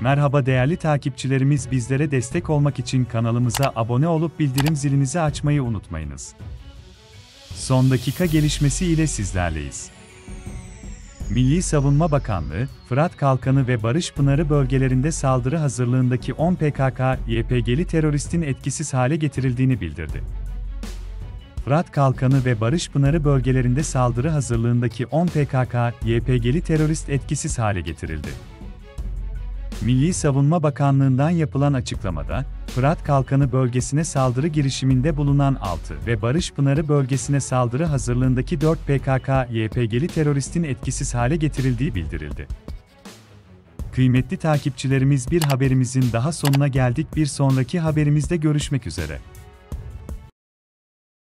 Merhaba değerli takipçilerimiz bizlere destek olmak için kanalımıza abone olup bildirim zilinizi açmayı unutmayınız. Son dakika gelişmesi ile sizlerleyiz. Milli Savunma Bakanlığı, Fırat Kalkanı ve Barış Pınarı bölgelerinde saldırı hazırlığındaki 10 PKK-YPG'li teröristin etkisiz hale getirildiğini bildirdi. Fırat Kalkanı ve Barış Pınarı bölgelerinde saldırı hazırlığındaki 10 PKK-YPG'li terörist etkisiz hale getirildi. Milli Savunma Bakanlığı'ndan yapılan açıklamada, Fırat Kalkanı bölgesine saldırı girişiminde bulunan 6 ve Barış Pınarı bölgesine saldırı hazırlığındaki 4 PKK-YPG'li teröristin etkisiz hale getirildiği bildirildi. Kıymetli takipçilerimiz bir haberimizin daha sonuna geldik. Bir sonraki haberimizde görüşmek üzere.